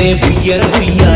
tempo e era.